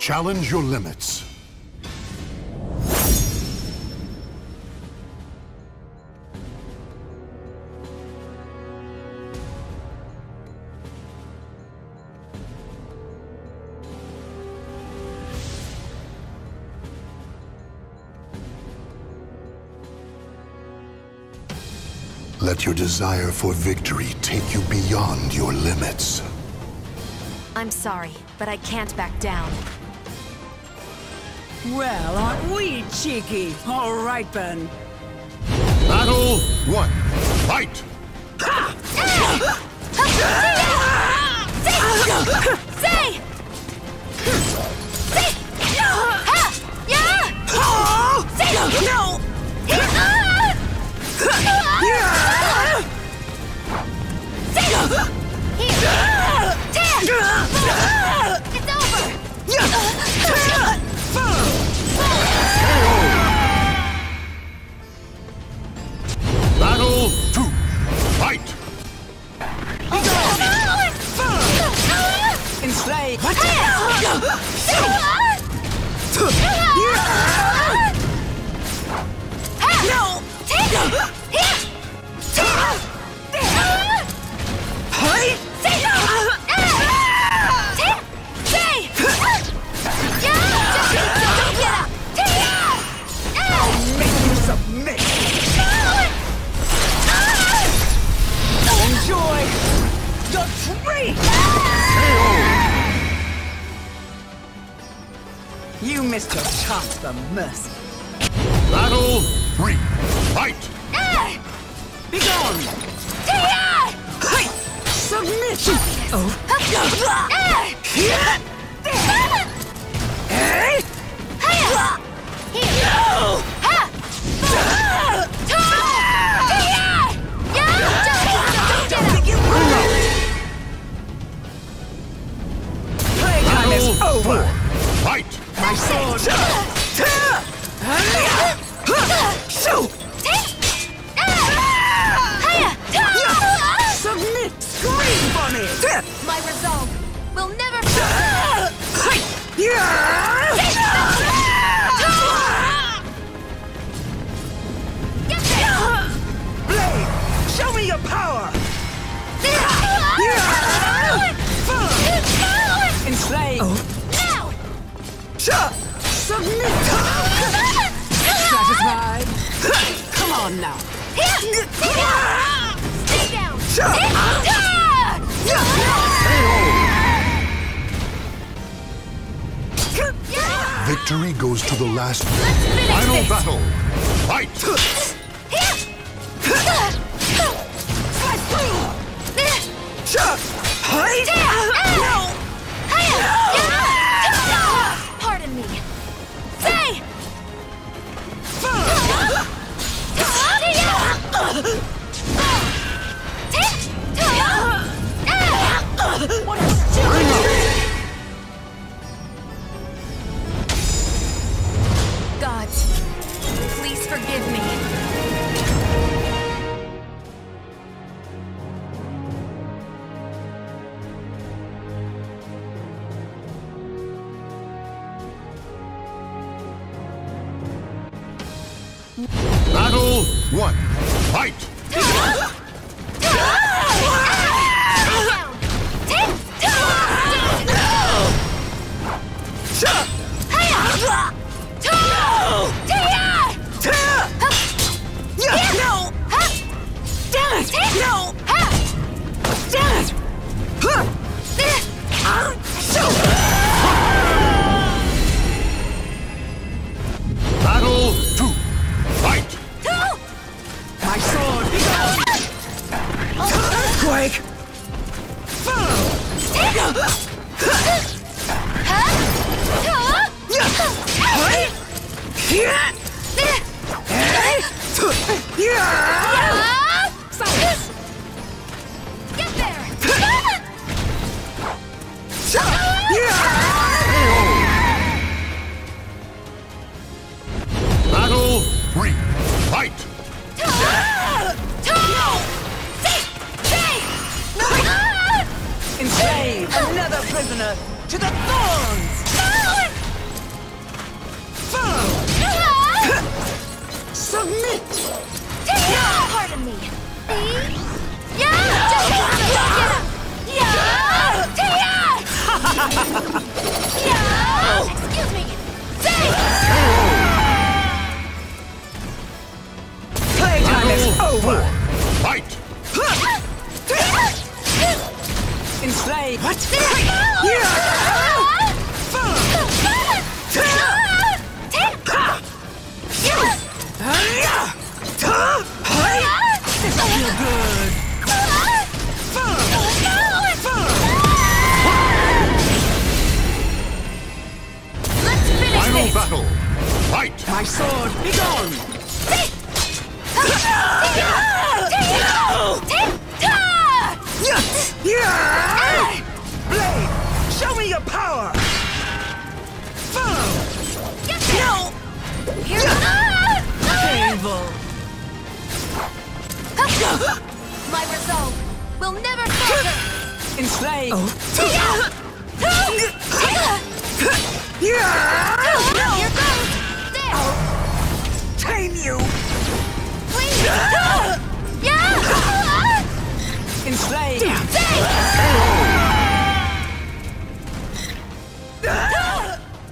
Challenge your limits. Let your desire for victory take you beyond your limits. I'm sorry, but I can't back down. Well, aren't we cheeky? All right then. Battle one. Fight! three. Fight! Be gone. Hey! Submit. Oh. Hey! Playtime is over. Fight! My sword. Come on now! Stay down! Victory goes to the last Let's final this! battle. Fight! Pardon Battle one. Fight! Battle Submit! Pardon me. Yeah! Just Yeah! Yeah! Excuse me. Playtime is over! Fight! Enslave! What? Feel Enslave! Here goes! There! Tame you! Please! Yeah! Enslave!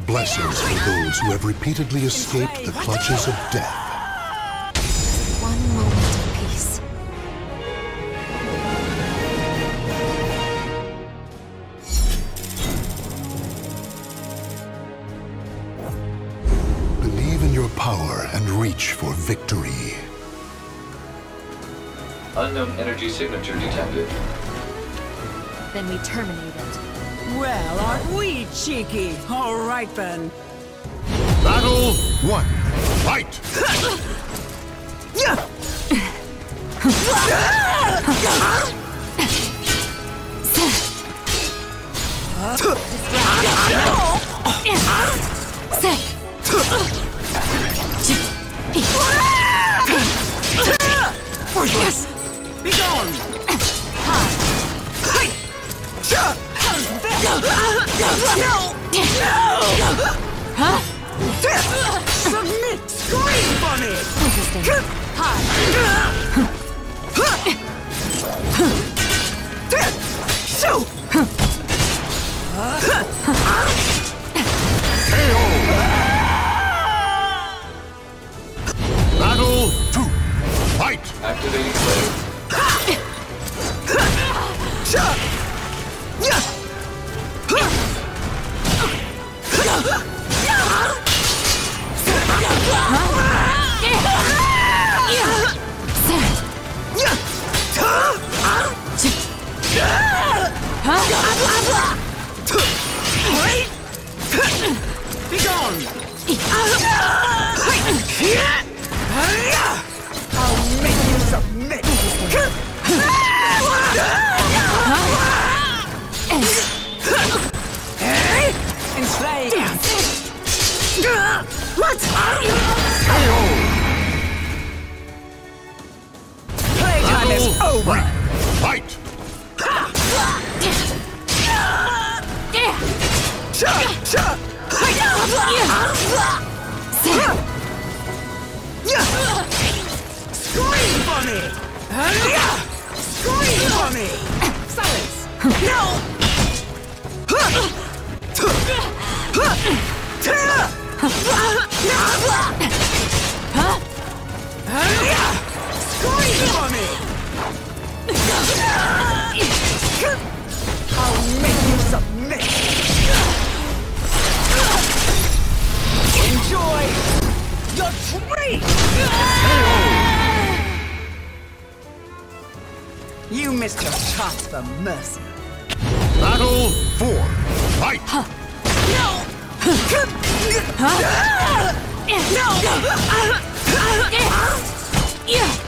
Blessings for those who have repeatedly escaped the clutches of death. Unknown energy signature detected. Then we terminate it. Well, aren't we cheeky? All right then. Battle one. Fight! Yes! Be gone! Submit! Scream for me! Interesting. So! Battle I'll make you submit! What? Playtime is oh, over! Fight! Scream for me! Scream for me! Silence! No! Scream for me! I'll your treat! You missed your chance for mercy. Battle four. Fight! Silence!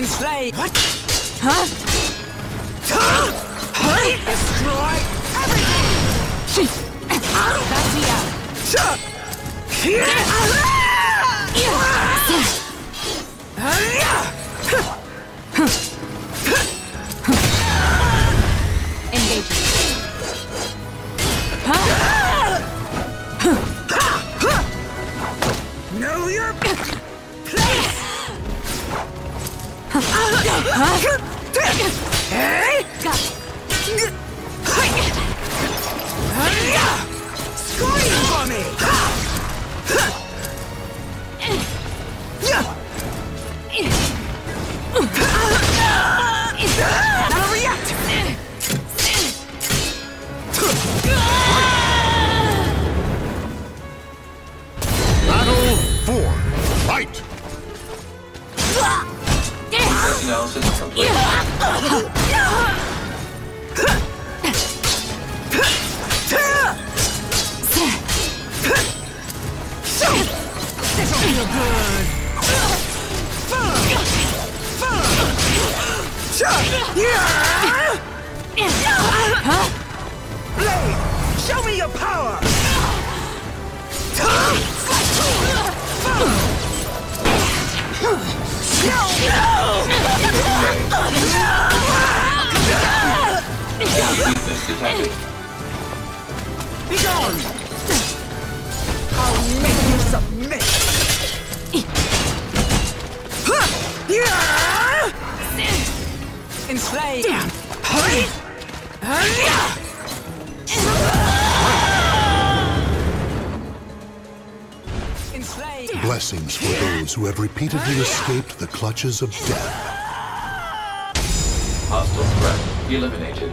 Fight! Enslave! What? Huh? Huh? Destroy everything! That's the out. Know your place! Hey! Scream for me! Analysis complete. This'll feel good! Blade, show me your power! Be gone! I'll make you submit! Enslave! Damn! Hurry! Enslave! Blessings for those who have repeatedly escaped the clutches of death. Hostile threat eliminated.